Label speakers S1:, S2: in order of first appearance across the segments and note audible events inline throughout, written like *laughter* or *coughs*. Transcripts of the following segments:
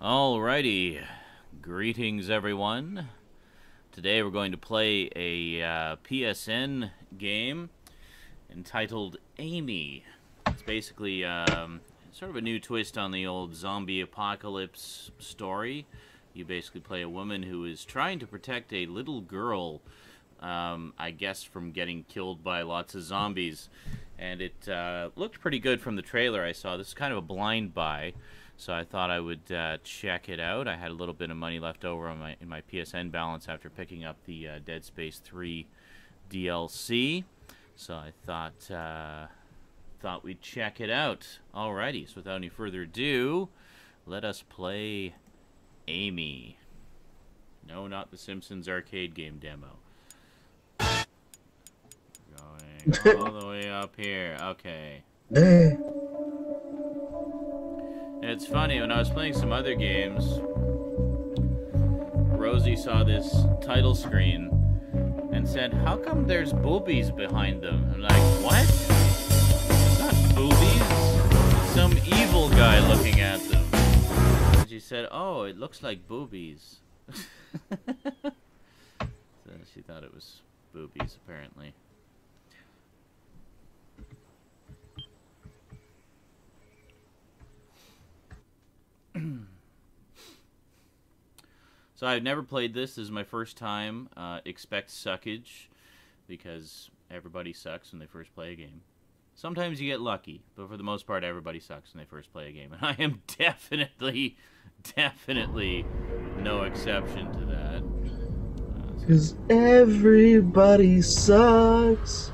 S1: Alrighty. Greetings, everyone. Today we're going to play a uh, PSN game entitled Amy. It's basically um, sort of a new twist on the old zombie apocalypse story. You basically play a woman who is trying to protect a little girl, um, I guess, from getting killed by lots of zombies. And it uh, looked pretty good from the trailer I saw. This is kind of a blind buy. So I thought I would uh, check it out. I had a little bit of money left over my, in my PSN balance after picking up the uh, Dead Space 3 DLC. So I thought uh, thought we'd check it out. Alrighty, so without any further ado, let us play Amy. No, not the Simpsons arcade game demo. Going *laughs* all the way up here. Okay. It's funny, when I was playing some other games, Rosie saw this title screen and said, How come there's boobies behind them? I'm like, What? It's not boobies. It's some evil guy looking at them. And she said, Oh, it looks like boobies. *laughs* so she thought it was boobies, apparently. So I've never played this. This is my first time. Uh, expect suckage because everybody sucks when they first play a game. Sometimes you get lucky, but for the most part, everybody sucks when they first play a game. *laughs* And I am definitely, definitely no exception to that.
S2: Because everybody sucks.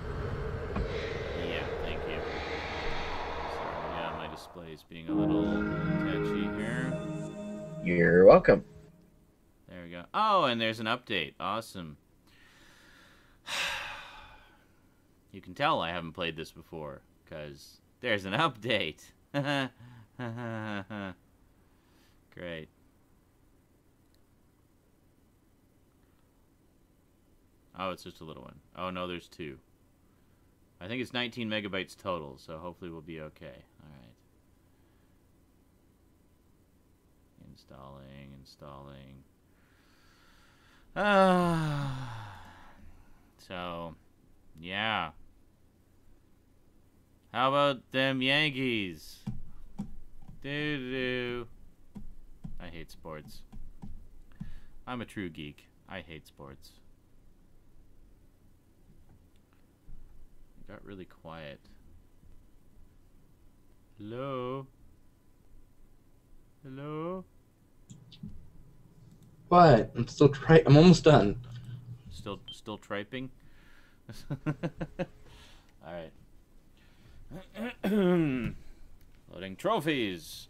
S1: Yeah, thank you. Sorry, yeah, my display is being a little touchy here.
S2: You're welcome.
S1: Oh, and there's an update. Awesome. *sighs* You can tell I haven't played this before, because there's an *laughs* update. *laughs* Great. Oh, it's just a little one. Oh, no, there's two. I think it's 19 megabytes total, so hopefully we'll be okay. Alright. Installing, installing. Ah. *sighs* so, yeah. How about them Yankees? Doo doo. I hate sports. I'm a true geek. I hate sports. It got really quiet. Hello? Hello?
S2: What? I'm still trying. I'm almost done.
S1: Still still triping? *laughs* Alright. *clears throat* Loading trophies.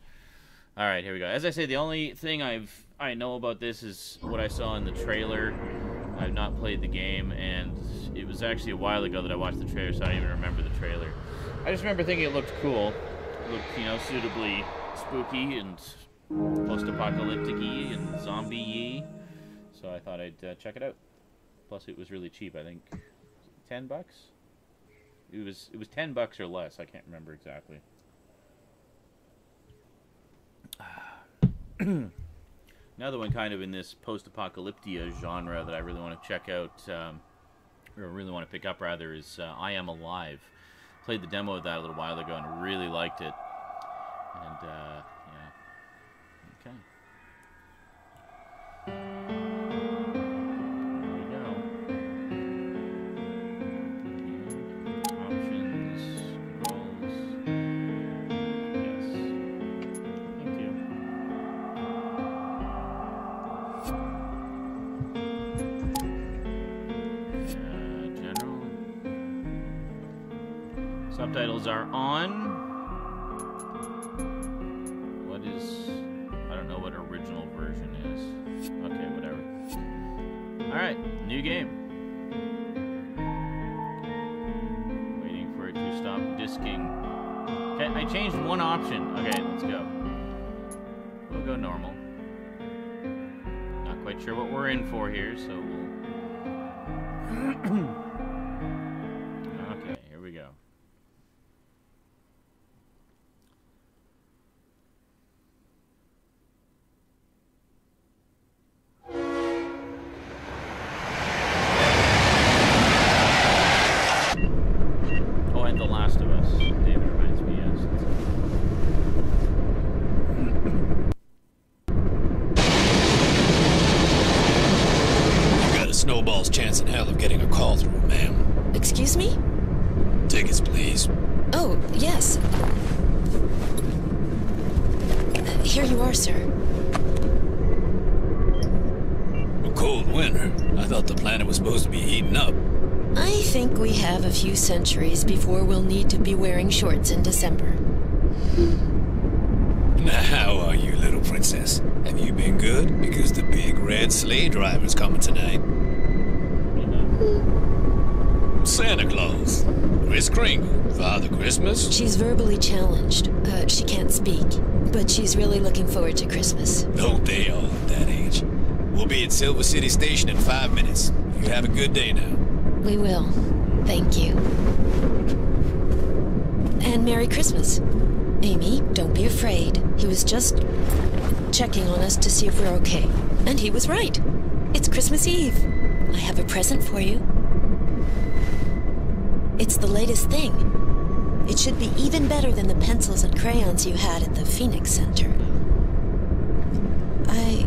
S1: Alright, here we go. As I say, the only thing I've I know about this is what I saw in the trailer. I've not played the game, and it was actually a while ago that I watched the trailer, so I don't even remember the trailer. I just remember thinking it looked cool. It looked, you know, suitably spooky and post-apocalyptic-y and zombie-y. So I thought I'd uh, check it out. Plus, it was really cheap. I think ten bucks. It was it was ten bucks or less. I can't remember exactly. *clears throat* Another one kind of in this post-apocalyptia genre that I really want to check out, um, or really want to pick up rather, is uh, I Am Alive. Played the demo of that a little while ago and really liked it. And uh, Are on. What is. I don't know what original version is. Okay, whatever. Alright, new game. Waiting for it to stop disking. Okay, I changed one option. Okay, let's go. We'll go normal. Not quite sure what we're in for here, so we'll. *clears throat* okay, here we go.
S3: smallest chance in hell of getting a call through, ma'am.
S4: Excuse me?
S3: Tickets, please.
S4: Oh, yes. Here you are, sir.
S3: A cold winter. I thought the planet was supposed to be heating up.
S4: I think we have a few centuries before we'll need to be wearing shorts in December.
S3: Now, how are you, little princess? Have you been good? Because the big red sleigh driver's coming tonight. Santa Claus. Kris Kringle. Father Christmas.
S4: She's verbally challenged. Uh, she can't speak. But she's really looking forward to Christmas.
S3: Don't they all at that age? We'll be at Silver City Station in five minutes. You have a good day now.
S4: We will. Thank you. And Merry Christmas. Amy, don't be afraid. He was just checking on us to see if we're okay. And he was right. It's Christmas Eve. I have a present for you. It's the latest thing. It should be even better than the pencils and crayons you had at the Phoenix Center. I...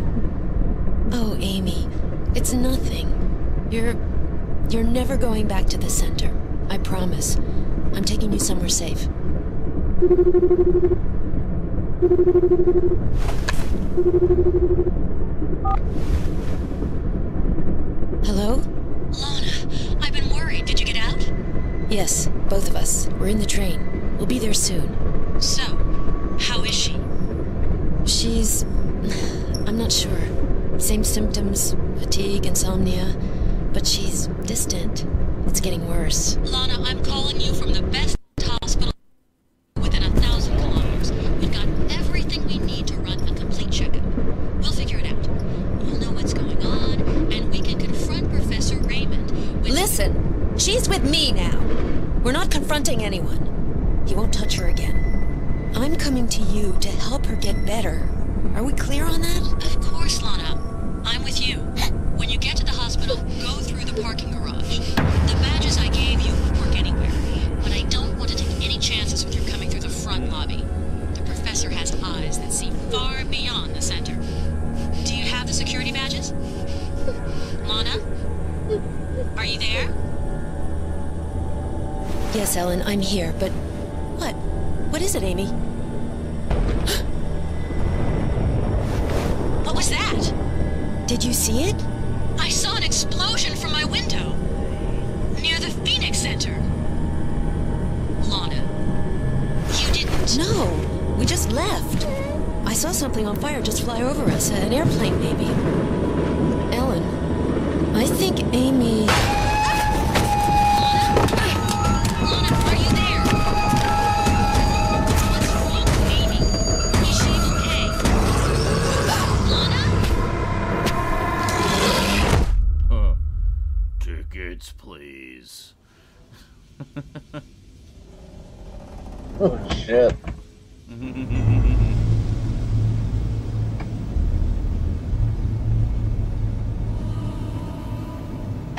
S4: Oh, Amy, it's nothing. You're... You're never going back to the center. I promise. I'm taking you somewhere safe. Hello?
S5: Lana, I've been worried. Did you get out?
S4: Yes, both of us. We're in the train. We'll be there soon.
S5: So, how is she?
S4: She's. *sighs* I'm not sure. Same symptoms fatigue, insomnia. But she's distant. It's getting worse.
S5: Lana, I'm calling you from the best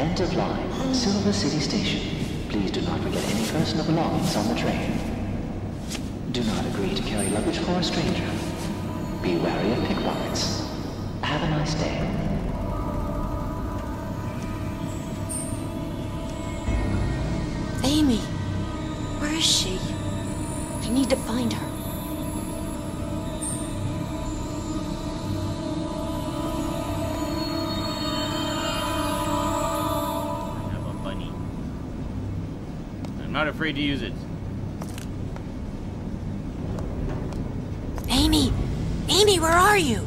S6: End of line, Silver City Station. Please do not forget any personal belongings on the train. Do not agree to carry luggage for a stranger. Be wary of pickpockets. Have a nice day.
S1: Afraid to use it.
S4: Amy! Amy, where are you?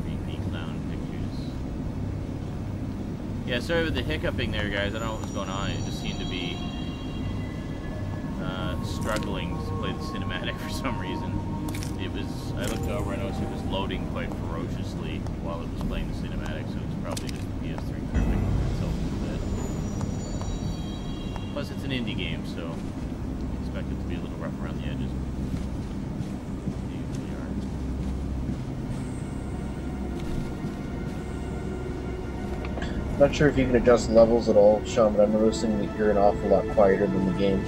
S1: Creepy clown pictures. Yeah, sorry with the hiccuping there, guys. I don't know what was going on. It just seemed to be uh, struggling to play the cinematic *laughs* for some reason. It was. I looked over. I noticed it was loading quite ferociously while it was playing the cinematic. So it's probably just the PS3 tripping itself a bit. Plus, it's an indie game, so I expect it to be a little rough around the edges.
S2: Not sure if you can adjust levels at all, Sean, but I'm noticing that you're an awful lot quieter than the game.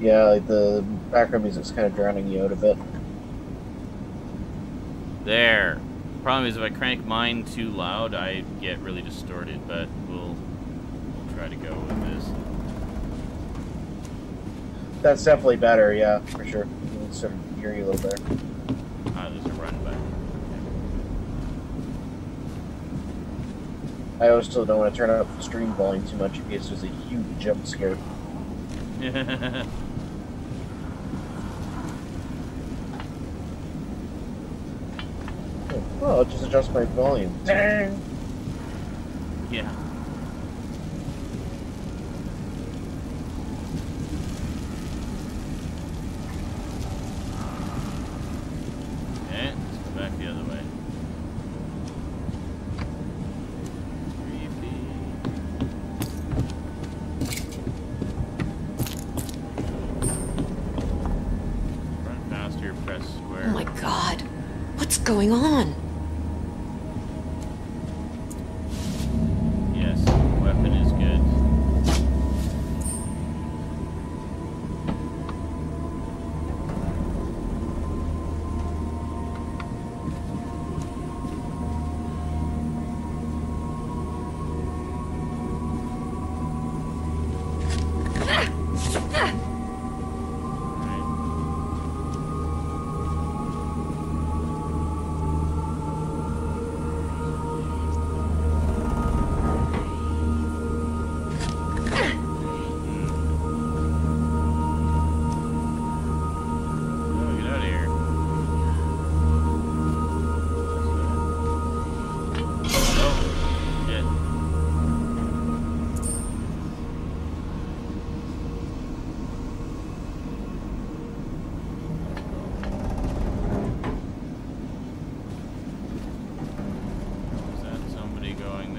S2: Yeah, like the background music's kind of drowning you out a bit.
S1: There. Problem is, if I crank mine too loud, I get really distorted. But we'll we'll try to go with this.
S2: That's definitely better, yeah, for sure. You can sort of hear you a little better.
S1: Ah, there's a run
S2: I also don't want to turn up the stream volume too much in case there's a huge jump scare. *laughs* Oh, I'll just adjust my volume. Dang!
S1: yeah.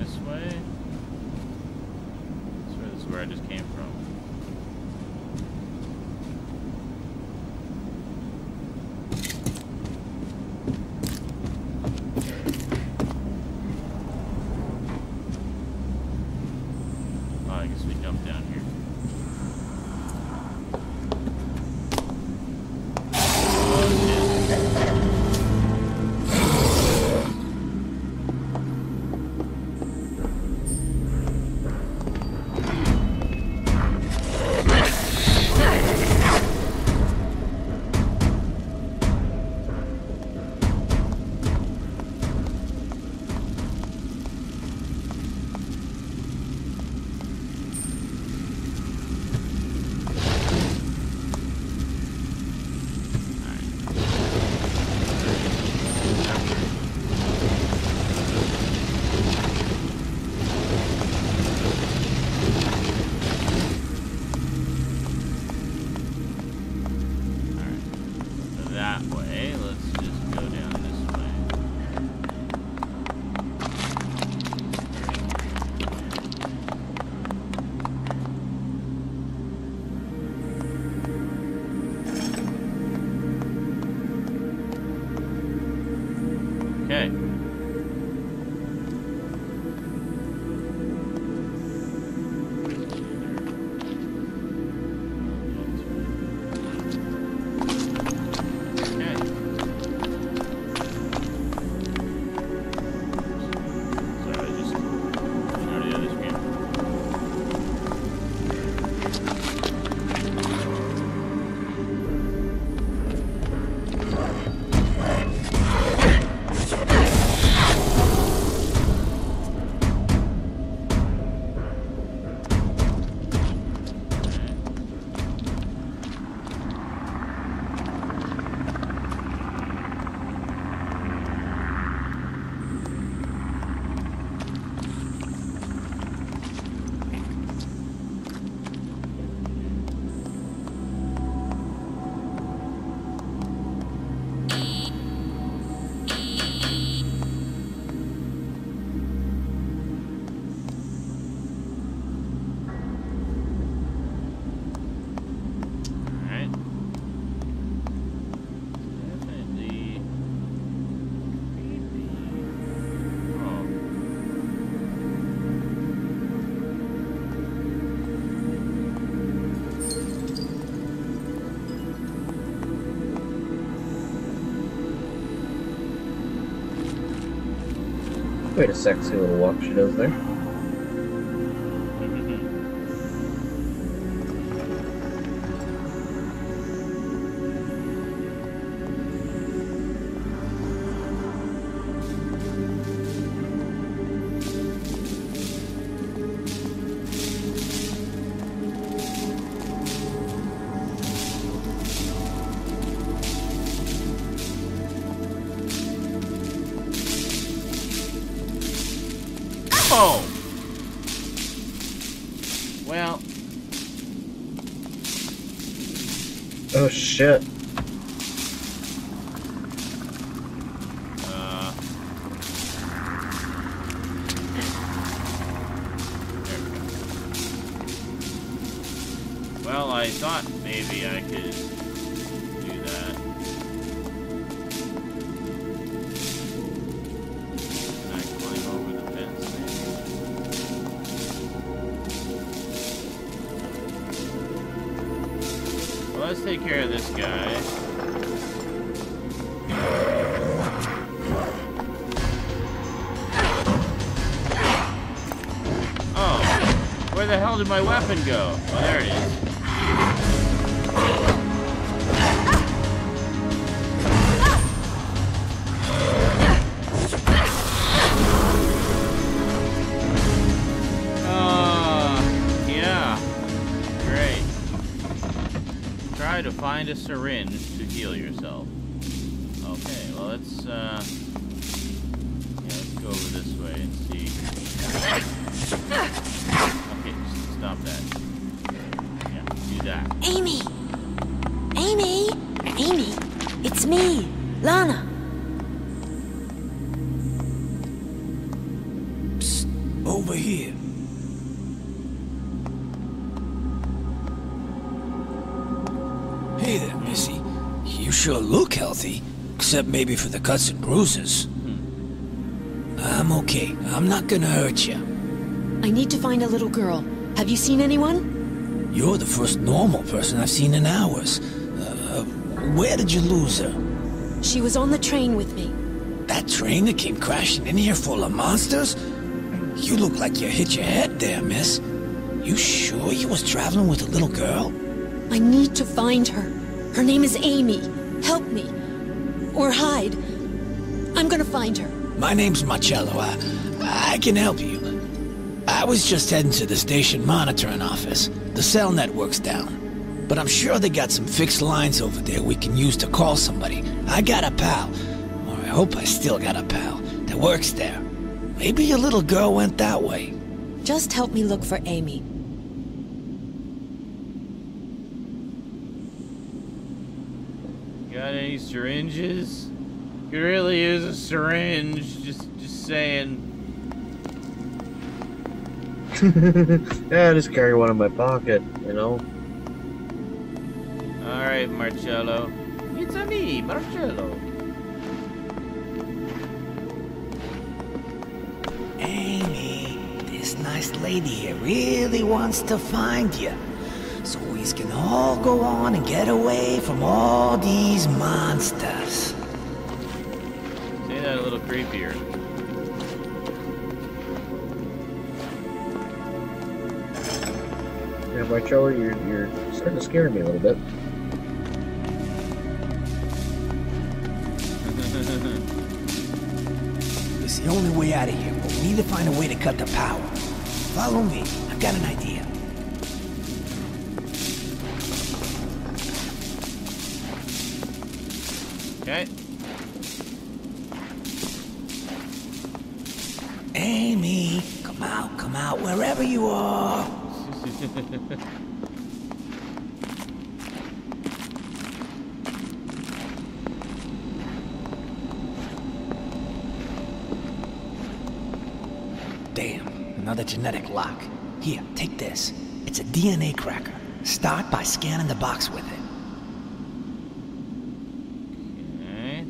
S1: This way? Swear this is where I just came from.
S2: A sexy little walk she does there. Shit.
S1: uh... We. Well, I thought maybe I could weapon go? Oh, there it is. Uh, yeah. Great. Try to find a syringe to heal yourself.
S3: Except maybe for the cuts and bruises. I'm okay. I'm not gonna hurt you.
S4: I need to find a little girl. Have you seen anyone?
S3: You're the first normal person I've seen in hours. Uh, where did you lose her?
S4: She was on the train with me.
S3: That train that came crashing in here full of monsters? You look like you hit your head there, miss. You sure you was traveling with a little girl?
S4: I need to find her. Her name is Amy. Help me. Or hide. I'm gonna find her.
S3: My name's Marcello. I, I can help you. I was just heading to the station monitoring office. The cell network's down. But I'm sure they got some fixed lines over there we can use to call somebody. I got a pal, or I hope I still got a pal, that works there. Maybe your little girl went that way.
S4: Just help me look for Amy.
S1: Got any syringes? Could really use a syringe. Just, just saying. *laughs*
S2: yeah, I just carry one in my pocket, you know?
S1: All right, Marcello. It's a me, Marcello.
S3: Amy, this nice lady here really wants to find you. So we can all go on and get away from all these monsters.
S1: Say that a little creepier.
S2: Yeah, Marcello, you're, you're starting to scare me a little bit. *laughs*
S3: It's the only way out of here, but we need to find a way to cut the power. Follow me. I've got an idea.
S1: Okay.
S3: Amy, come out, come out, wherever you are. *laughs* Damn, another genetic lock. Here, take this. It's a DNA cracker. Start by scanning the box with it.
S1: Okay.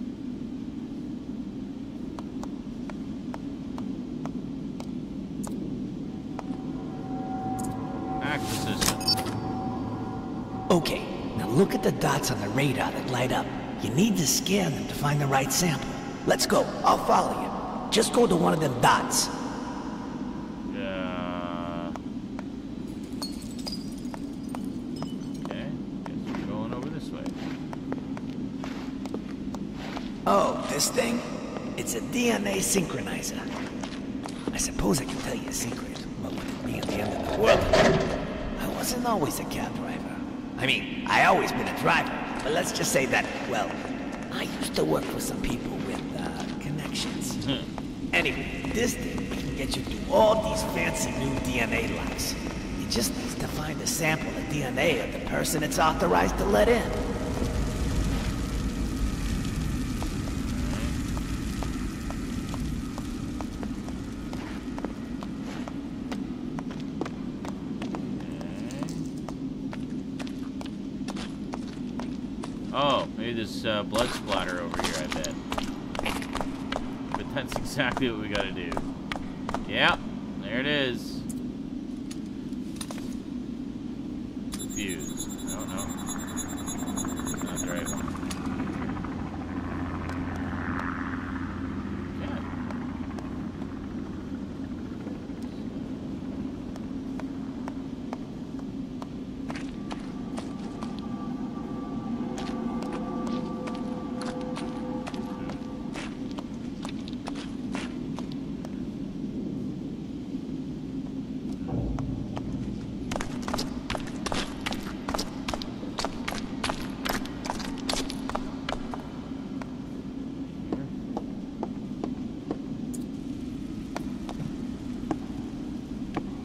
S1: Hack the system.
S3: Okay, now look at the dots on the radar that light up. You need to scan them to find the right sample. Let's go. I'll follow you. Just go to one of them dots.
S1: Uh, okay, guess we're going over this way.
S3: Oh, this thing? It's a DNA synchronizer. I suppose I can tell you a secret, but with it being the end of the world, I wasn't always a driver. I always been a driver, but let's just say that, well, I used to work for some people with, uh, connections. anyway, this thing can get you through all these fancy new DNA locks. It just needs to find a sample of DNA of the person it's authorized to let in.
S1: Uh, blood splatter over here, I bet. But that's *laughs* exactly what we gotta do. Yep, there it is. Fuse. I don't know. Not the right one.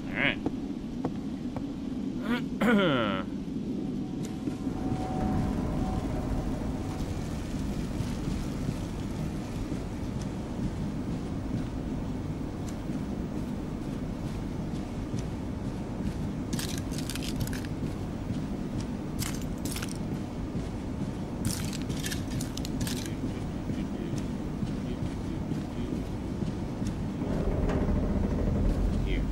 S1: Okay. Alright. Here.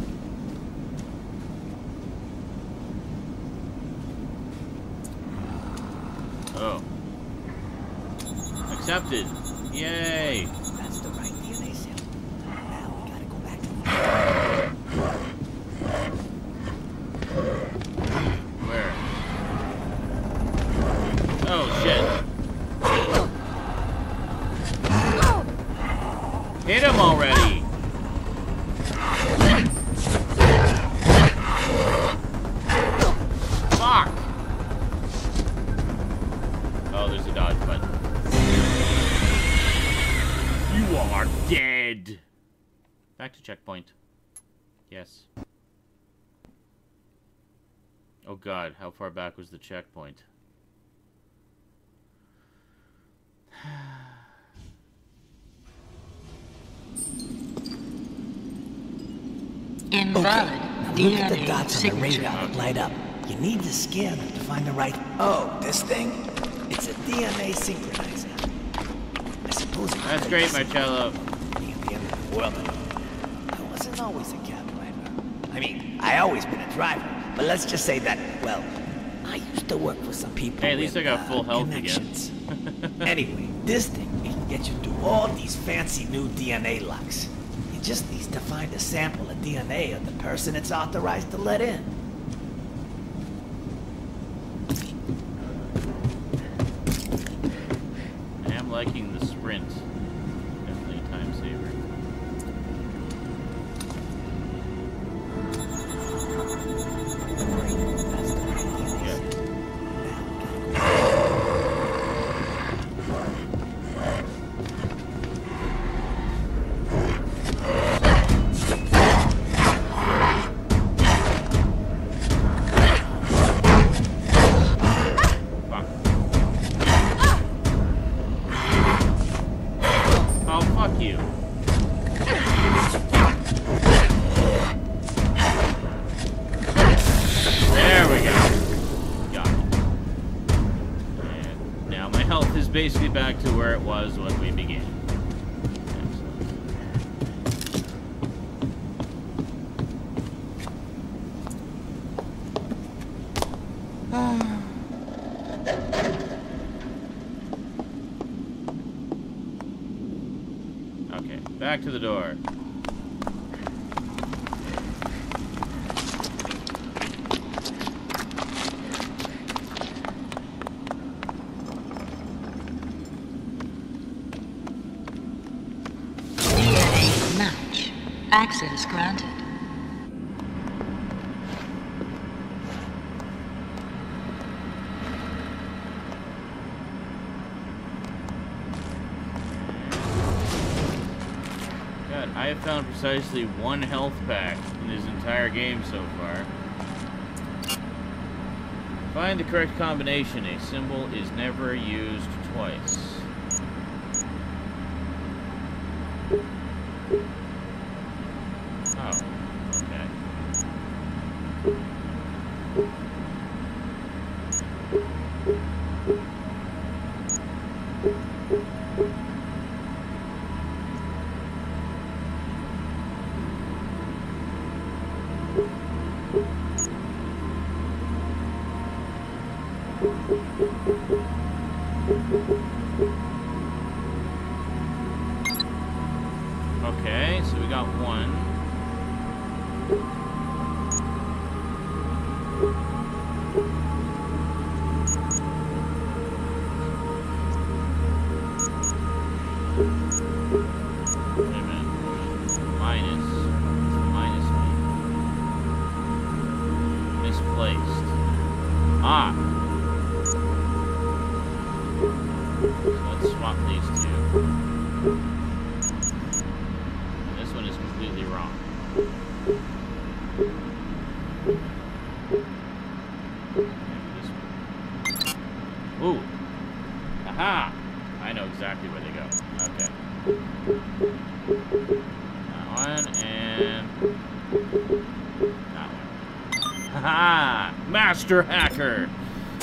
S1: Oh. Accepted. Yes. Oh god, how far back was the checkpoint? *sighs*
S5: Invalid
S3: Now look at the dots on the radar that light up. You need to scan them to find the right. Oh, this thing? It's a DNA synchronizer. I suppose.
S1: That's great. Marcello.
S3: Being the end of the world, I wasn't always a cab driver. I mean, I always been a driver, but let's just say that, well, I used to work for some people.
S1: Hey, at least
S3: with,
S1: I got
S3: uh,
S1: full health again.
S3: connections. *laughs* anyway, this thing it can get you through all these fancy new DNA locks. It just needs to find a sample of DNA of the person it's authorized to let in.
S1: It was when we began. *sighs* Okay, Back to the door.
S5: DNA match. Access granted.
S1: God, I have found precisely one health pack in this entire game so far. Find the correct combination. A symbol is never used twice.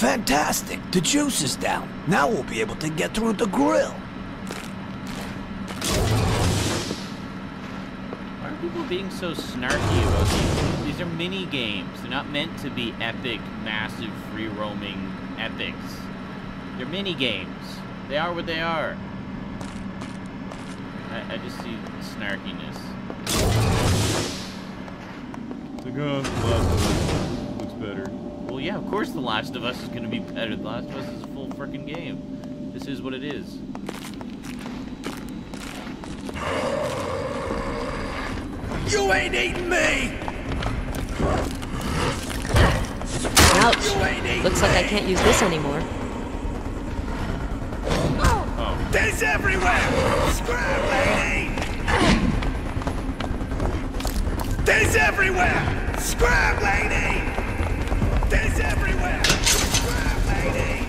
S3: Fantastic! The juice is down. Now we'll be able to get through the grill.
S1: Why are people being so snarky about these? These are mini games. They're not meant to be epic, massive, free roaming epics. They're mini games. They are what they are. I, I just see snarkiness. Like, The Last Well, yeah, of course The Last of Us is going to be better. The Last of Us is a full freaking game. This is what it is.
S3: You ain't eating me!
S4: Ouch.
S3: You ain't eating
S4: Looks like I can't use this anymore.
S1: Oh,
S3: There's everywhere! Scrap, lady! There's everywhere! Scrap, lady! There's everywhere! Scrap, lady!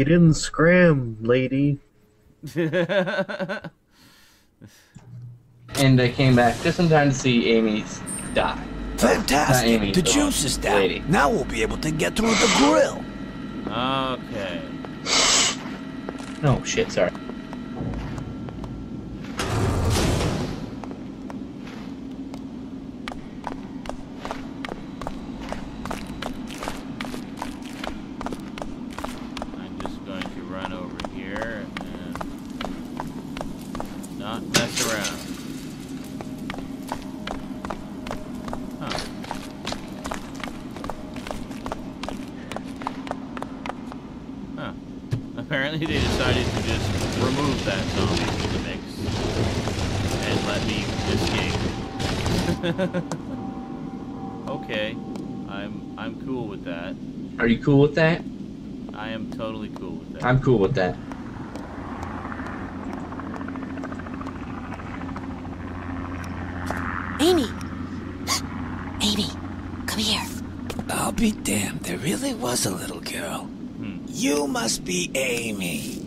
S3: You
S2: didn't scram, lady. *laughs*
S7: And I came back just in time to see Amy's die.
S3: Fantastic!
S7: Amy,
S3: the
S7: the
S3: juice is down.
S7: lady.
S3: Now we'll be able to get through the grill.
S1: okay.
S7: No, shit, sorry.
S1: I'm just going to run over here and not mess around. Huh. Huh. Apparently they decided to just remove that zombie from the mix and let me escape. okay. I'm I'm cool with that.
S7: Are you cool with that?
S1: I am totally cool with that.
S7: I'm cool with that.
S4: Amy! Amy, come here.
S3: I'll be damned, there really was a little girl. Hmm. You must be Amy.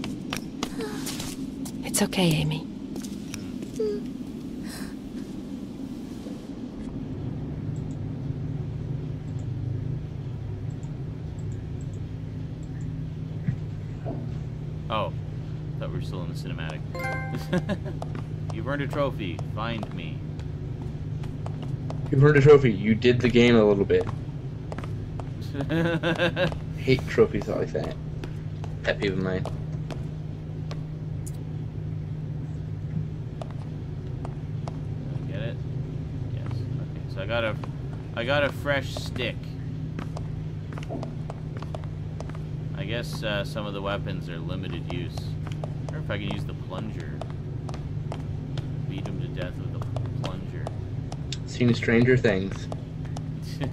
S4: It's okay, Amy.
S1: Oh, thought we were still in the cinematic. *laughs* You've earned a trophy. Find me.
S7: You've earned a trophy. You did the game a little bit. *laughs* Hate trophies like that. Pet peeve of mine.
S1: Get it? Yes. Okay. So I got a, I got a fresh stick. I guess uh, some of the weapons are limited use. I wonder if I can use the plunger. Beat him to death with the plunger.
S7: Seen Stranger Things. *laughs*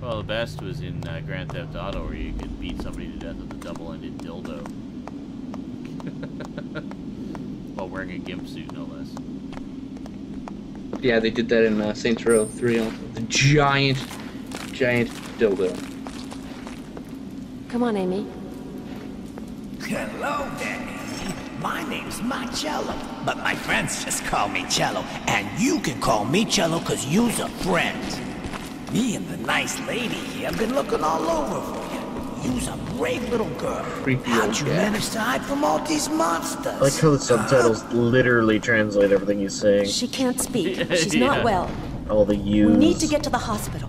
S1: well, the best was in uh, Grand Theft Auto, where you could beat somebody to death with a double-ended dildo. *laughs* While wearing a gimp suit, no less.
S7: Yeah, they did that in uh, Saints Row 3 also. The giant, giant dildo.
S4: Come on, Amy.
S3: Hello there, Amy. My name's Marcello, but my friends just call me Cello, and you can call me Cello because you's a friend. Me and the nice lady here have been looking all over for you. You's a brave little girl.
S7: Creepy
S3: How'd
S7: old
S3: you
S7: cat.
S3: manage to hide from all these monsters?
S2: I like how the subtitles *gasps* literally translate everything he's saying.
S8: She can't speak. *laughs* She's
S1: Yeah.
S8: not well.
S2: All the U's.
S8: We need to get to the hospital.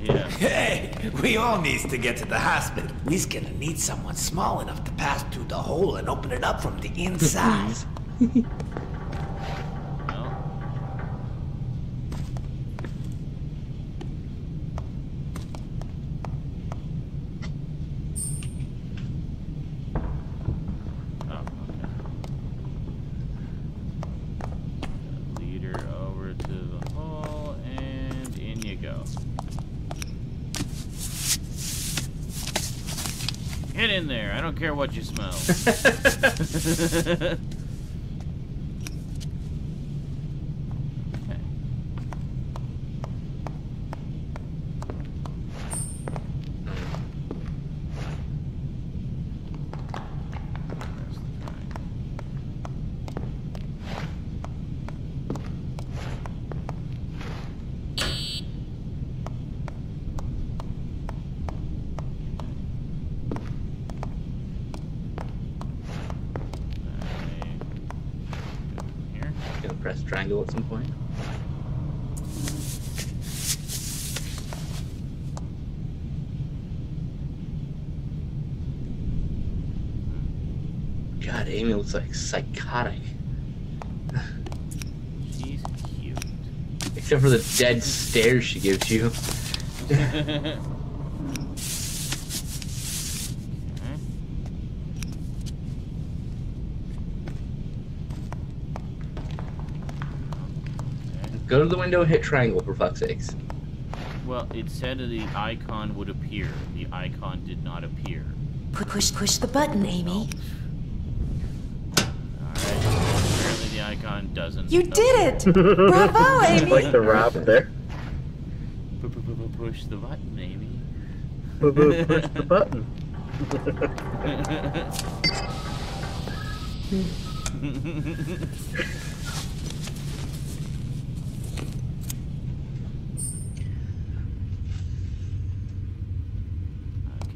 S1: Yeah.
S3: Hey, we all needs to get to the hospital. We's gonna need someone small enough to through the hole and open it up from the inside. *laughs*
S1: No. Oh, okay. Lead her over to the hole, and in you go. Get in there. I don't care what you smell. *laughs* *laughs* Okay. Press the triangle. Okay. Go from Here.
S7: Gonna press triangle at some point. God, Amy looks like psychotic.
S1: She's cute.
S7: Except for the dead stares she gives you. *laughs*
S1: Okay. Okay.
S7: Go to the window, hit triangle for fuck's sakes.
S1: Well, it said the icon would appear. The icon did not appear.
S8: Pu- Push, push the button, Amy. Oh.
S1: Alright. Apparently the icon doesn't.
S8: You did it! Bravo, *laughs* Amy!
S2: like the rap there.
S1: Push the button, Amy.
S2: Push the button. *laughs* *laughs*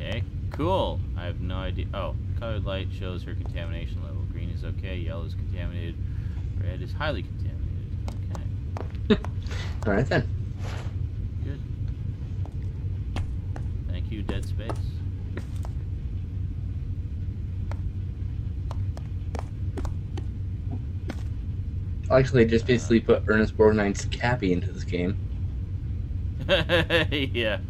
S1: Okay, cool. I have no idea. Oh, colored light shows her contamination level. Green is okay, yellow is contaminated, red is highly contaminated. Okay, *laughs*
S7: Alright then.
S1: good. Thank you, Dead Space.
S7: Actually, just uh, basically put Ernest Borgnine's Cabby into this game. *laughs*
S1: yeah.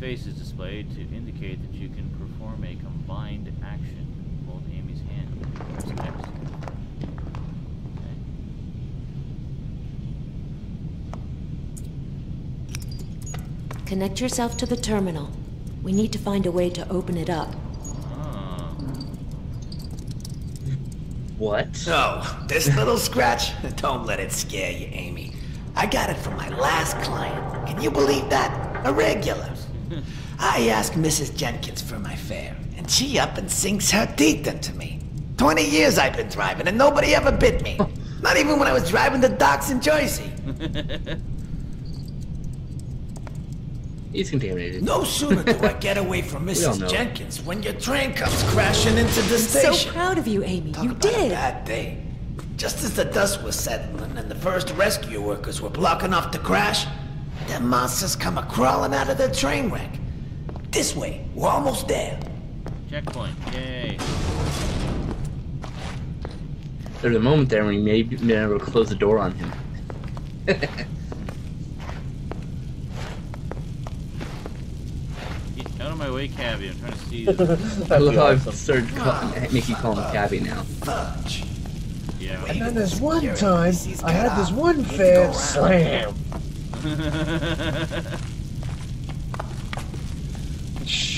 S1: face is displayed to indicate that you can perform a combined action. Hold Amy's hand. Press X. Okay.
S8: Connect yourself to the terminal. We need to find a way to open it up.
S1: Oh.
S7: What?
S3: Oh, this little scratch? *laughs* Don't let it scare you, Amy. I got it from my last client. Can you believe that? A regular. I asked Mrs. Jenkins for my fare, and she up and sinks her teeth into me. Twenty years I've been driving, and nobody ever bit me. Not even when I was driving the docks in Jersey. *laughs*
S7: He's contaminated.
S3: No sooner do I get away from *laughs* Mrs. Jenkins when your train comes crashing into the station.
S8: So proud of you, Amy.
S3: Talk
S8: you
S3: about a
S8: did.
S3: bad day. Just as the dust was settling and the first rescue workers were blocking off the crash, them monsters come a crawling out of the train wreck. This way, we're almost there.
S1: Checkpoint. Yay.
S7: There's a moment there when he may be able to close the door on him.
S1: Get out of my way, Cabby. I'm trying to see. *laughs*
S7: I love how I've started call, make you call him Cabby now.
S3: Fudge.
S1: yeah.
S2: And then there's one time I had this one
S3: Need to go
S2: fat *laughs* *laughs* slam.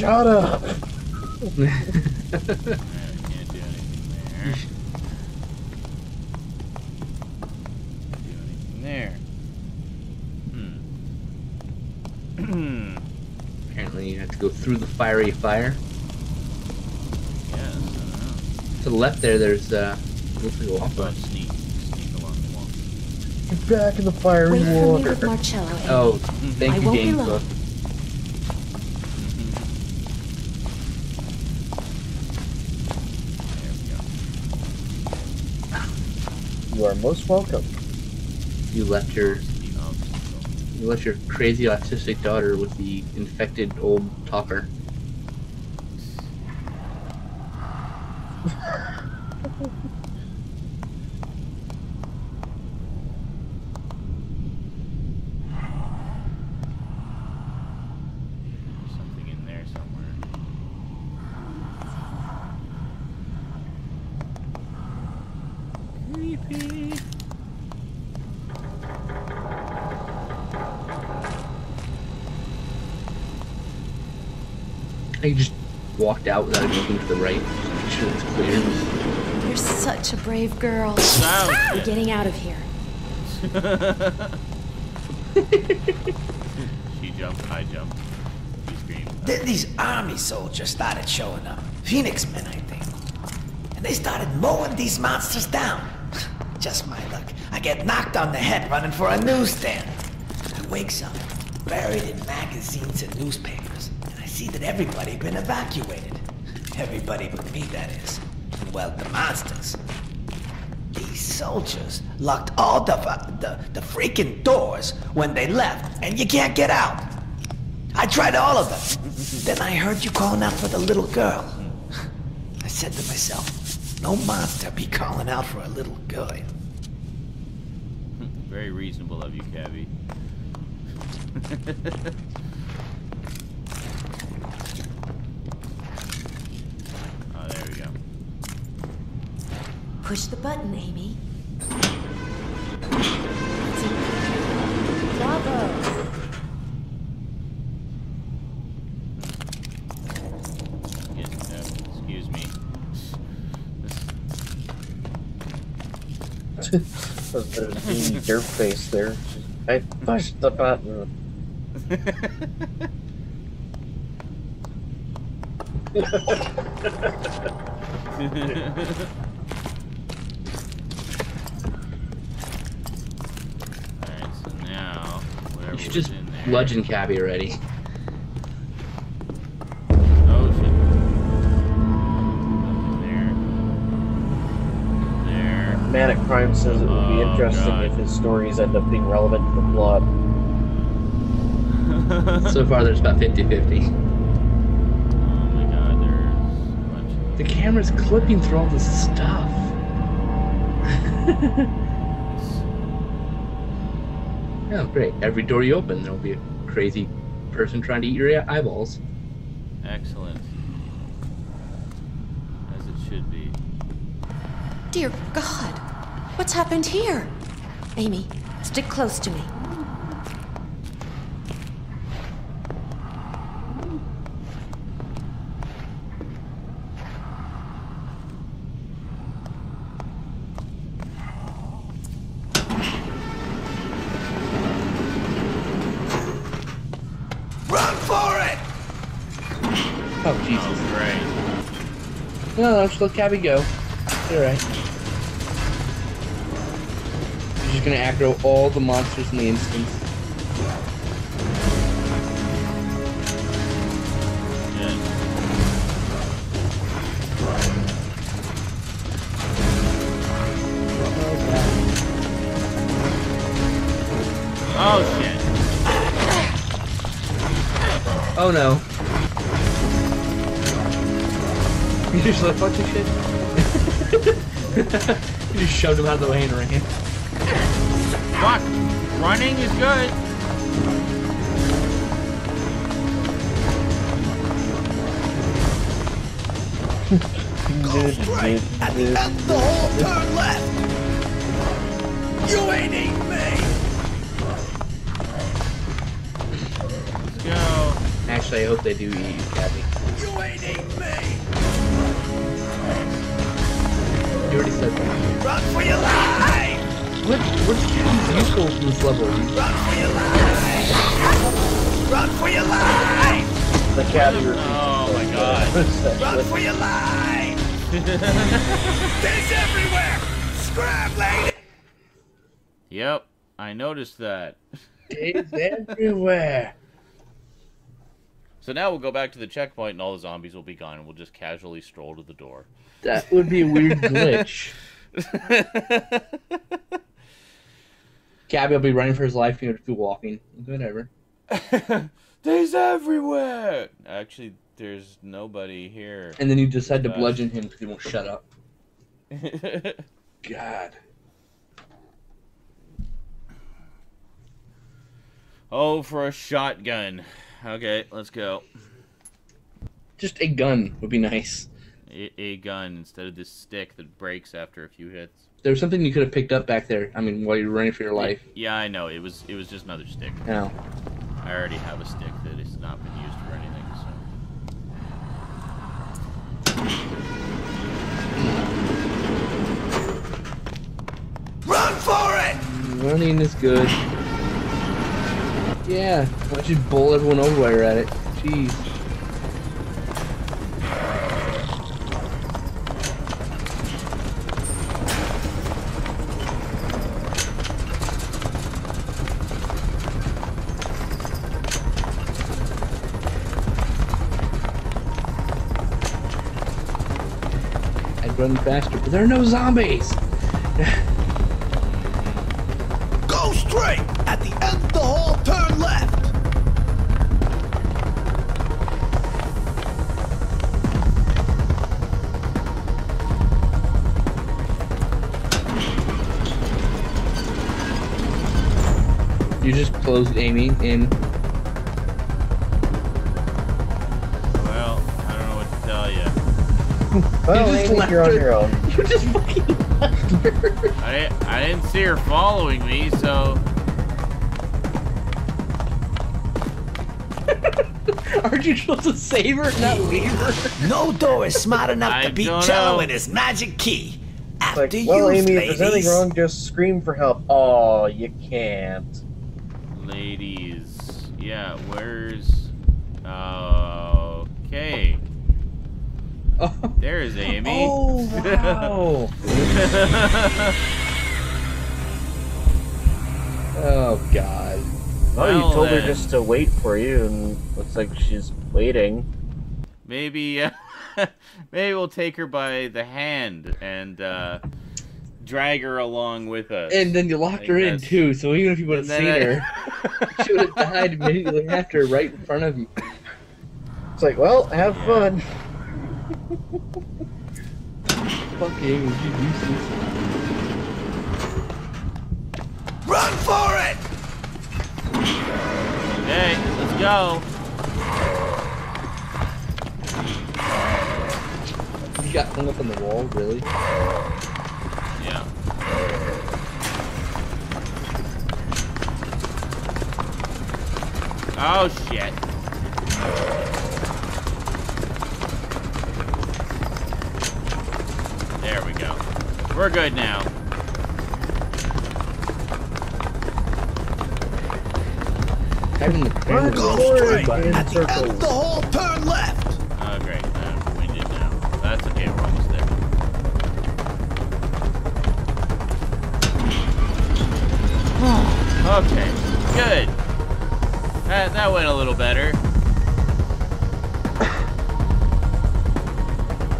S2: Shut up.
S1: Can't do anything there. Do anything there. Hmm.
S7: Apparently, you have to go through the fiery fire.
S1: yes, I don't know.
S7: To the left there, there's uh, looks like a
S1: Go
S7: walkway.
S1: and sneak. Sneak along the wall.
S2: Get back in the fiery
S8: Wait for me
S2: water.
S8: with Marcello, Amy.
S7: Oh, thank
S8: I
S7: you,
S8: won't be
S7: James
S2: You are most welcome.
S7: You left your you left your crazy autistic daughter with the infected old talker.
S1: There's something in there somewhere. Creepy.
S7: I just walked out without even looking to the right. Make sure it's clear.
S8: You're such a brave girl.
S1: Wow.
S8: We're getting out of here. *laughs*
S1: She jumped, I jumped. She screamed.
S3: Then these army soldiers started showing up. Phoenix men, I think. And they started mowing these monsters down. *laughs* Just my luck. I get knocked on the head running for a newsstand. I wakes up, buried in magazines and newspapers, and I see that everybody been evacuated. Everybody but me, that is. Well, the monsters. These soldiers locked all the, uh, the, the freaking doors when they left, and you can't get out. I tried all of them. then I heard you calling out for the little girl. I said to myself, no monster be calling out for a little girl.
S1: Very reasonable of you, Cabby. *laughs* oh, there we go.
S8: Push the button, Amy. Bravo.
S1: Yes, uh, excuse me.
S2: That was better Dirt Face there. I pushed the button. *laughs* *laughs*
S1: Alright, so now, whatever
S7: You should
S1: was
S7: just
S1: in there.
S7: Bludgeon Cabby already.
S1: Oh shit. Up there. There.
S2: Manic Crime says it would be
S1: Oh,
S2: interesting
S1: God.
S2: if his stories end up being relevant to the plot. *laughs*
S7: So far, there's about 50 50.
S1: Oh my god, there's a bunch.
S7: The camera's clipping through all this stuff. *laughs* oh, great. Every door you open, there'll be a crazy person trying to eat your eyeballs.
S1: Excellent. As it should be.
S8: Dear God, what's happened here? Amy, stick close to me.
S3: Run for it!
S7: Oh Jesus!
S1: Oh, great.
S7: No, no, let Cabby go. You're right. You're just gonna aggro all the monsters in the instance.
S1: Oh shit.
S7: Oh no. You just let shit? *laughs* you just shoved him out of the way and ran.
S1: Fuck. Running is good.
S3: Go straight! At the end the hole, turn left! You ain't eating me!
S1: Let's go.
S7: Actually, I hope they do eat you, Cabby.
S3: You ain't eating me! Run for your life!
S7: What? What's Cabby's useful in this level?
S3: Run for your life! Run for your life!
S2: The cat refuses
S1: Oh
S2: to
S1: my
S2: go.
S1: God. *laughs*
S3: Run for your life! *laughs* There's everywhere! Scrap, lady!
S1: Yep. I noticed that.
S7: It's *laughs* everywhere.
S1: So now we'll go back to the checkpoint and all the zombies will be gone and we'll just casually stroll to the door.
S7: That would be a weird glitch. *laughs* Cabby will be running for his life, just be walking. Whatever. *laughs*
S1: There's everywhere. Actually, there's nobody here.
S7: And then you decide to
S1: Gosh.
S7: bludgeon him because he won't shut up. *laughs* God.
S1: oh, for a shotgun. Okay, let's go.
S7: Just a gun would be nice.
S1: A, a gun instead of this stick that breaks after a few hits.
S7: There was something you could have picked up back there. I mean, while you were running for your life.
S1: Yeah, I know. It was it was just another stick.
S7: Now,
S1: I already have a stick that has not been used for anything. So.
S3: Run for it!
S7: running is good. Yeah, why don't you bowl everyone over while you're at it? Jeez. Run faster, but there are no zombies!
S3: Go straight! At the end of the hall, turn left!
S7: You just closed Amy in.
S1: Well, You
S7: just left
S2: you're on
S7: her.
S2: your own. *laughs*
S7: You just fucking left *laughs* her.
S1: I didn't, I didn't see her following me, so *laughs*
S7: Aren't you supposed to save her, not leave her?
S3: No door is smart enough
S1: I
S3: to beat
S1: don't
S3: Cello
S1: know.
S3: and his magic key.
S2: It's
S3: After
S2: like,
S3: you,
S2: well, Amy, if
S3: ladies.
S2: there's anything wrong, just scream for help. Oh, you can't.
S1: ladies, yeah, where's? Uh, okay,
S7: Oh,
S1: there's Amy.
S7: oh *laughs* wow. oh god.
S2: Oh,
S1: Well,
S2: you told her just to wait for you, and looks like she's waiting.
S1: Maybe, uh, *laughs* maybe we'll take her by the hand and uh, drag her along with us.
S7: And then you locked
S1: Like
S7: her in too, so even if you would have seen
S1: then
S7: her, she would have died *laughs* immediately after, right in front of you.
S2: It's like, well, have fun.
S7: Fuck Amy, she's useless.
S3: Run for it!
S1: Hey, let's go.
S7: You got hung up on the wall, really?
S1: Yeah. Oh shit. There we go. We're good now.
S7: Having the camera
S2: Go straight
S7: button.
S3: At the end of the hall, turn left.
S1: Oh great. We did now. That's okay, we're almost there. *sighs* okay. Good. That, that went a little better.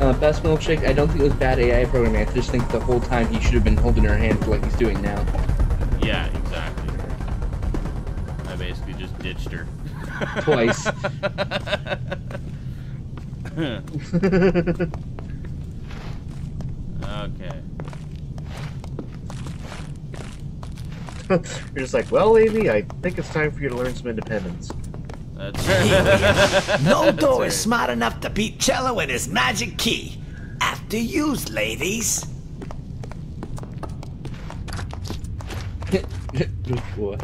S7: Uh, best milkshake. I don't think it was bad AI programming. I just think the whole time he should have been holding her hand like he's doing now.
S1: Yeah, exactly. I basically just ditched her.
S7: Twice. *laughs*
S1: okay. *laughs*
S2: You're just like, well, Amy, I think it's time for you to learn some independence. *laughs*
S1: That's
S3: No
S1: That's
S3: door
S1: right.
S3: is smart enough to beat Cello and his magic key. After used, ladies.
S7: Good boy.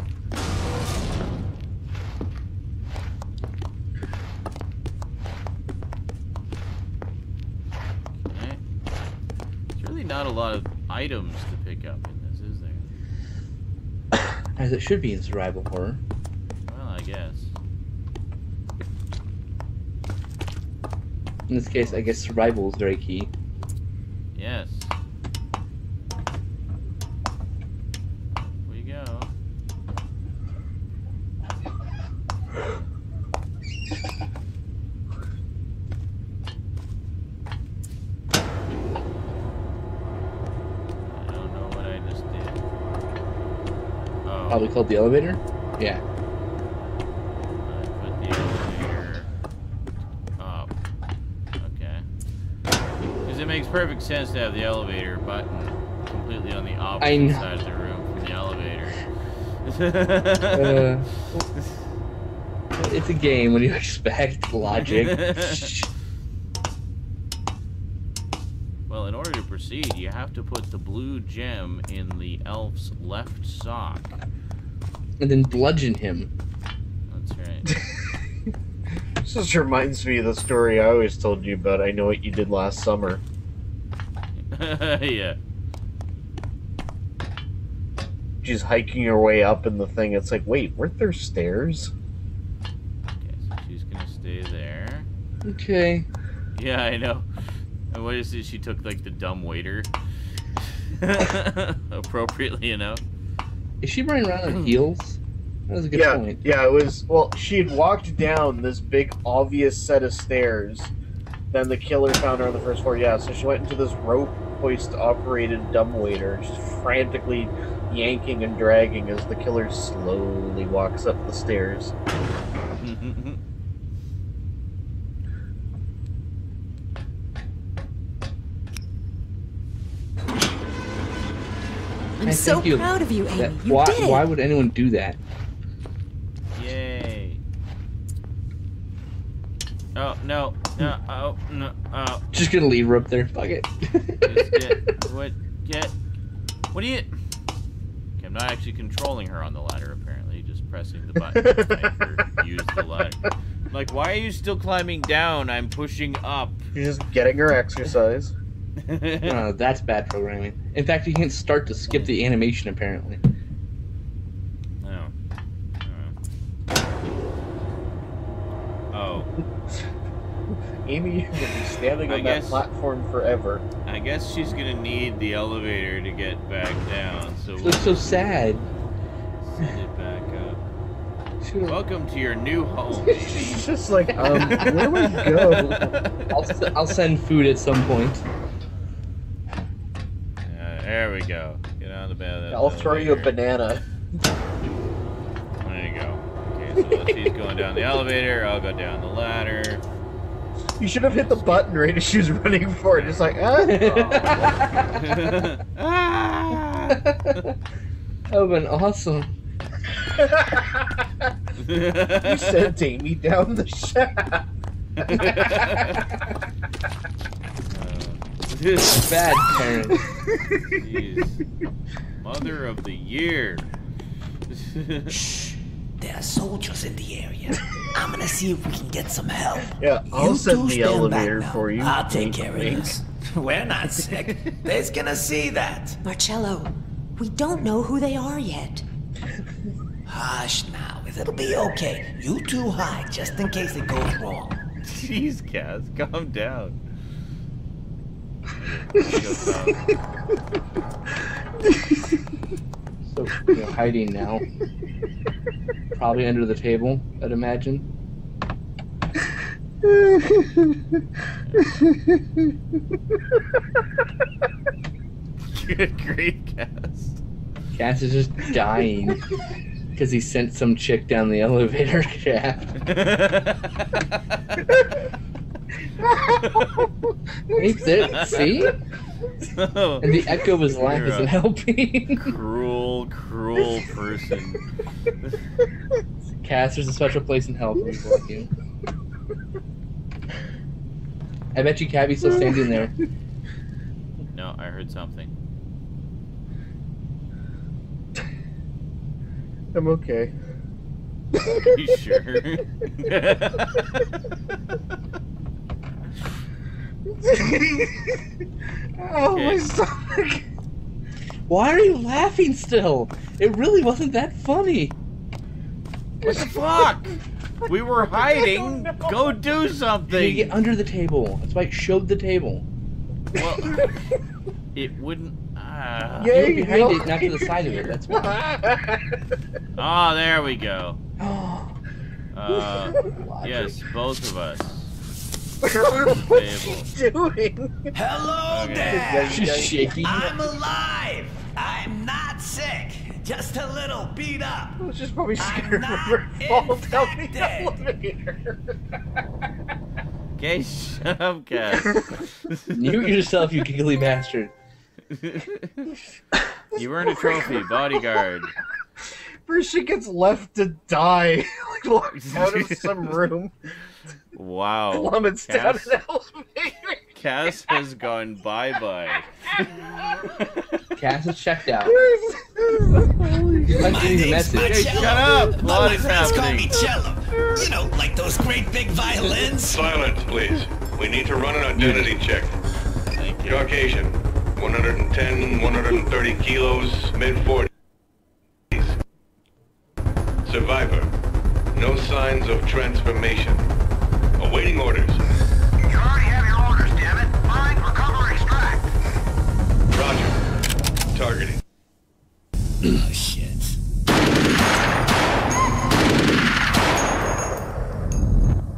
S1: Okay. There's really not a lot of items to pick up in this, is there? *coughs*
S7: As it should be in survival horror.
S1: Well, I guess.
S7: In this case, I guess survival is very key.
S1: Yes. We go. I don't know what I just did. Oh.
S7: Probably called the elevator? Yeah.
S1: Perfect sense to have the elevator button completely on the opposite side of the room from the elevator.
S7: Uh, it's a game. What do you expect? *laughs* Logic.
S1: well, in order to proceed, you have to put the blue gem in the elf's left sock.
S7: and then bludgeon him.
S1: That's right. *laughs*
S2: This just reminds me of the story I always told you about. I know what you did last summer. *laughs*
S1: yeah.
S2: She's hiking her way up in the thing. It's like, wait, weren't there stairs?
S1: Okay, so she's gonna stay there.
S7: Okay.
S1: Yeah, I know. And what is it? She took like the dumb waiter. *laughs* Appropriately, you know.
S7: Is she running around on *clears throat* heels? That was a good
S2: yeah,
S7: point.
S2: yeah. It was. Well, she had walked down this big, obvious set of stairs. Then the killer found her on the first floor. Yeah, so she went into this rope hoist-operated dumbwaiter, just frantically yanking and dragging as the killer slowly walks up the stairs.
S8: I'm so
S7: you-
S8: proud of you, Amy.
S7: That-
S8: you
S7: why,
S8: did it.
S7: why would anyone do that?
S1: Yay. Oh no, no, oh no, oh.
S7: Just gonna leave her up there. Fuck it.
S1: Just get *laughs* what get what do you okay, I'm not actually controlling her on the ladder apparently, just pressing the button to *laughs* use the ladder. I'm like, why are you still climbing down? I'm pushing up.
S2: You're just getting her exercise.
S7: no, *laughs* uh, that's bad programming. In fact, you can't start to skip the animation apparently.
S1: No. Oh.
S2: Amy will be standing
S1: I
S2: on that platform forever.
S1: I guess she's gonna need the elevator to get back down, so
S7: She
S1: we'll
S7: so sad.
S1: send it back up.
S7: She would've-
S1: Welcome to your new home. *laughs*
S2: She's just like, um, where do we go? *laughs*
S7: I'll, s- I'll send food at some point.
S1: Uh, there we go. Get on the bed.
S2: I'll throw you a banana.
S1: There you go. Okay, so she's going down the elevator, I'll go down the ladder.
S2: You should have hit the button right as she was running for it. Just like, ah. *laughs*
S1: ah!
S7: that would've been awesome.
S2: you sent Amy down the shaft.
S7: This *laughs* bad parent.
S1: Jeez. Mother of the year.
S3: Shh. There are soldiers in the area. *laughs* I'm gonna see if we can get some help.
S2: Yeah, I'll
S3: You
S2: send
S3: two
S2: the elevator
S3: back
S2: for you.
S3: I'll take care of
S2: wink.
S3: this. *laughs* We're not sick. They's gonna see that.
S8: Marcello, we don't know who they are yet.
S3: Hush now. It'll be okay. You two hide just in case it goes wrong.
S1: Jeez, Cass, calm down. *laughs*
S7: So you're hiding now. Probably under the table, I'd imagine.
S1: Good grief, Cass.
S7: Cass is just dying because he sent some chick down the elevator *laughs* shaft. Hey, see? see? *laughs* And the echo of his laugh isn't helping.
S1: cruel, cruel person.
S7: Cass, there's a special place in hell for people like you. I bet you Cabby's still standing there.
S1: No, I heard something.
S2: I'm okay.
S1: Are you sure? *laughs*
S2: oh, my
S1: Okay.
S2: stomach.
S7: Why are you laughing still? It really wasn't that funny.
S1: what the fuck? We were hiding. Go do
S7: You get
S1: something.
S7: under the table. That's why it showed the table.
S1: Well, *laughs* it wouldn't. Ah,
S2: Yeah.
S7: You were
S2: you
S7: behind
S2: go.
S7: it, not to the side of it. That's why.
S1: oh, *laughs* there we go. *gasps* Uh, yes, both of us. *laughs*
S2: what are you doing?
S3: Hello
S1: Okay.
S3: there.
S7: she's shaking.
S3: I'm alive. I'm not sick. Just a little beat up.
S2: I was just probably scared
S3: I'm not
S2: fall down the elevator.
S1: Okay, shut up, Cass. *laughs*
S7: Mute yourself, you giggly bastard.
S1: you earned a trophy, bodyguard.
S2: First she gets left to die, *laughs* like locked out of some room,
S1: Wow.
S2: plummets down
S1: Cass,
S2: an elevator.
S1: Cass has gone bye bye.
S7: Cass is checked out.
S2: Holy
S7: He's not
S3: My
S7: getting the
S3: name's
S7: message.
S1: Hey, shut up!
S3: But
S1: What
S3: my
S1: is
S3: friends call me
S1: happening?
S3: cello. You know, like those great big violins.
S9: Silence, please. We need to run an identity check.
S1: Thank you.
S9: Caucasian, 110, 130 kilos, mid 40s. Survivor, no signs of transformation. Awaiting orders. Targeting.
S3: Oh, shit.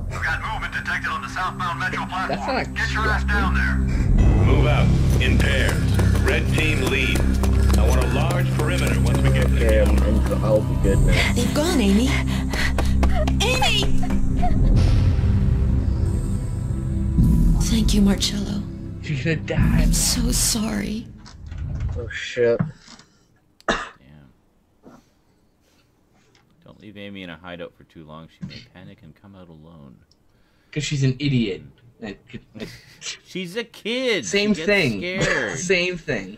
S10: We've got movement detected on the southbound metro platform.
S7: That's not a
S10: Get your ass down there.
S9: Move out. In pairs. Red team lead. I want a large perimeter once we get
S2: Okay,
S9: there.
S2: I'm, I'm, I'll be good now.
S8: They've gone, Amy. Amy! Thank you, Marcello.
S7: She's gonna die.
S8: I'm so sorry.
S2: Oh shit.
S1: Damn. Don't leave Amy in a hideout for too long. She may panic and come out alone.
S7: Because she's an idiot. *laughs*
S1: She's a kid.
S7: Same
S1: she
S7: thing. *laughs* Same thing.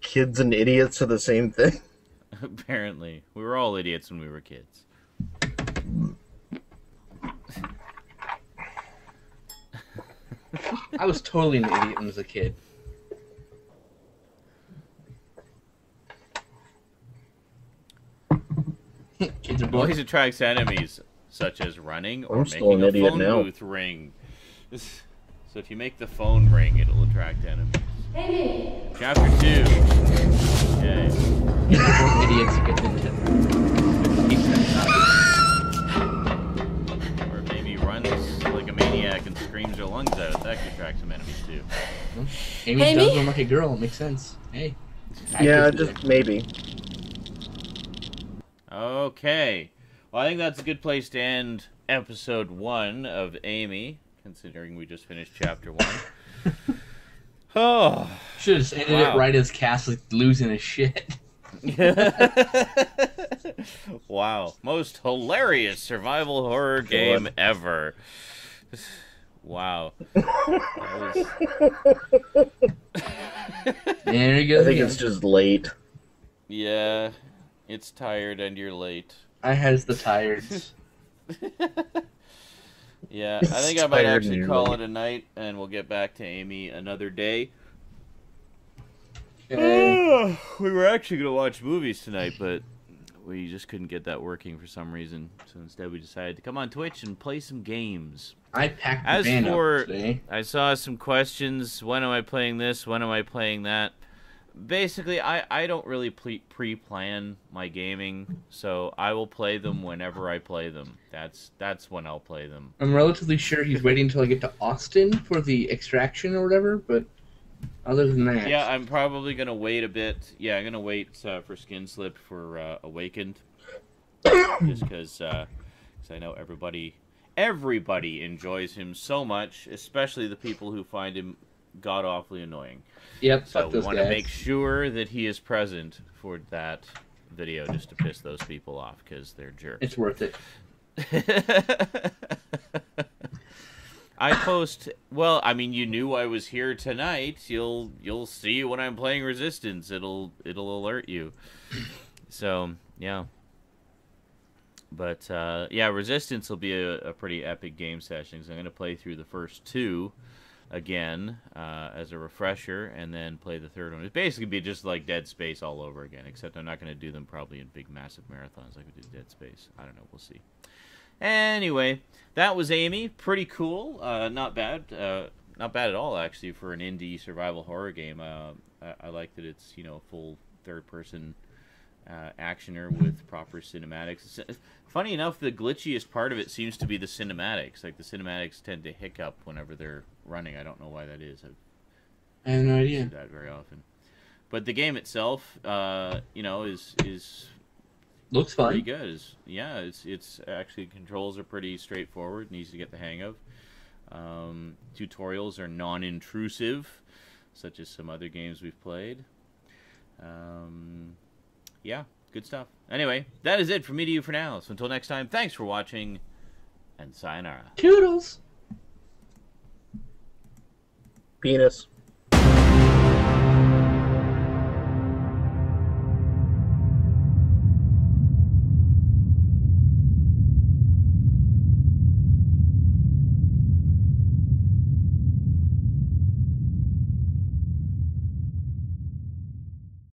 S2: Kids and idiots are the same thing. *laughs*
S1: Apparently, we were all idiots when we were kids.
S7: I was totally an idiot when I was a kid. Kids are boys.
S1: attracts enemies, such as running or
S2: I'm
S1: making
S2: an
S1: a
S2: idiot
S1: phone
S2: now.
S1: booth ring. *laughs* So if you make the phone ring, it'll attract enemies. Chapter two. Okay.
S7: Both idiots get into
S1: Or maybe runs like a maniac and screams her lungs out. That could attract some enemies too.
S7: Amy,
S8: Amy?
S7: does look like a girl. It makes sense. Hey.
S2: Yeah,
S7: Actors
S2: just maybe.
S1: Okay. Well, I think that's a good place to end episode one of Amy, considering we just finished chapter one. *laughs* Oh.
S7: Should have ended
S1: Wow.
S7: it right as Cass was losing his shit. *laughs*
S1: wow. Most hilarious survival horror game ever. *laughs* Wow. Was-
S7: There you go.
S2: I think it's just late.
S1: yeah. It's tired and you're late.
S7: I has the tires. *laughs*
S1: Yeah,
S2: It's
S1: I think I might actually call
S2: late.
S1: it a night, and we'll get back to Amy another day.
S7: Okay. *sighs*
S1: we were actually going to watch movies tonight, but we just couldn't get that working for some reason. So instead, we decided to come on Twitch and play some games.
S7: I packed the
S1: As for-
S7: today.
S1: I saw some questions. When am I playing this? When am I playing that? Basically, I, I don't really pre- pre-plan my gaming, so I will play them whenever I play them. That's that's when I'll play them.
S7: I'm relatively sure he's waiting until I get to Austin for the extraction or whatever, but other than that,
S1: Yeah, I'm probably gonna wait a bit. Yeah, I'm gonna wait uh, for Skin Slip for uh, Awakened, *coughs* just because uh 'cause I know everybody everybody enjoys him so much, especially the people who find him god awfully annoying.
S7: yep,
S1: So we want to make sure that he is present for that video, just to piss those people off because they're jerks.
S7: It's worth it. *laughs*
S1: I post well, I mean you knew I was here tonight. You'll you'll see when I'm playing Resistance. It'll it'll alert you. So, yeah. But uh, yeah, Resistance will be a, a pretty epic game session. So I'm going to play through the first two again uh, as a refresher, and then play the third one. It's basically be just like Dead Space all over again, except I'm not going to do them probably in big, massive marathons like we did Dead Space. I don't know. We'll see. Anyway, that was Amy. Pretty cool. Uh, not bad. Uh, not bad at all, actually, for an indie survival horror game. Uh, I, I like that it's you know full third person uh, actioner with proper cinematics. It's- funny enough, the glitchiest part of it seems to be the cinematics. Like the cinematics tend to hiccup whenever they're running. I don't know why that is. I've
S7: I have no
S1: see
S7: idea.
S1: that very often. But the game itself, uh, you know, is is
S7: Looks
S1: pretty good. It's, yeah, it's it's actually controls are pretty straightforward and easy to get the hang of. Um, tutorials are non-intrusive, such as some other games we've played. Um, yeah, good stuff. Anyway, that is it from me to you for now. So until next time, thanks for watching, and sayonara.
S7: Toodles.
S2: Penis.